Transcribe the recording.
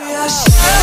Yeah.